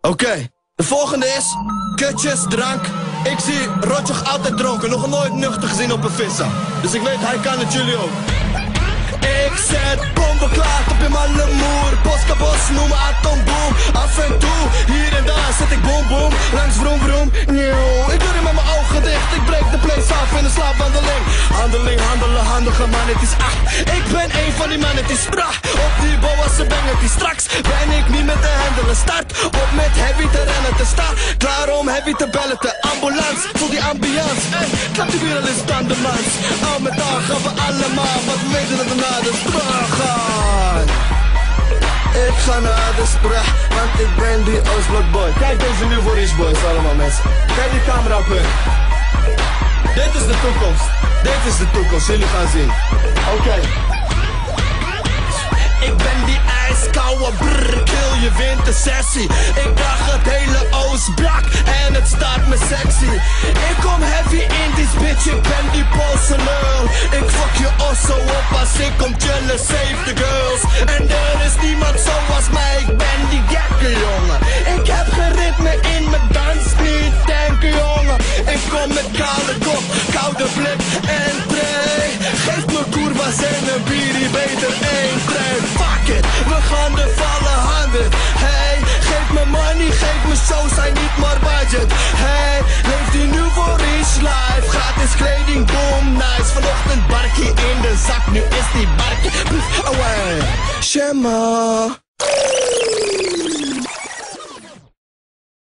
Oké, de volgende is kutjes, drank. Ik zie Rotjoch altijd dronken, nog nooit nuchter gezien op een vissa. Dus ik weet, hij kan het jullie ook. Ik zet bomben klaar op in mijn lemoer. Noem me atomboom. Af en toe, hier en daar zet ik boom boom. Langs vroom vroom, nieuw. Ik doe het met mijn ogen dicht. Ik breek de place af in een slaapwandeling. Handeling, handelen, handige man, het is ah Ik ben een van die mannen, het is bra Op die boa's bang, het is straks. Ben ik niet met de handelen Start klaar om heavy te bellen De ambulance, voel die ambiance Ey, klap die weer al eens mans. Al met al gaan we allemaal Want we weten dat we naar de spra gaan. Ik ga naar de spra Want ik ben die Oostblokboy Kijk deze nu voor Rich Boys allemaal mensen. Kijk die camera op hun. Dit is de toekomst. Dit is de toekomst, jullie gaan zien. Oké ijskoude brrr, kill je wintersessie Ik dacht het hele Oostblok en het staat me sexy. Ik kom heavy in this bitch, ik ben die Poolse lul. Ik fuck je osso op als ik kom chillen, save the girls. En er is niemand zoals mij, ik ben die gekke jongen. Ik heb geen ritme in mijn dans, niet denken jongen. Ik kom met koude kop, koude blik en de vallen handen. Hey, geef me money, geef me show, zijn niet maar budget. Hey, leeft die nu voor is life Gratis kleding, boom, nice. Vanochtend barkie in de zak, nu is die barkie. Pff, away Shema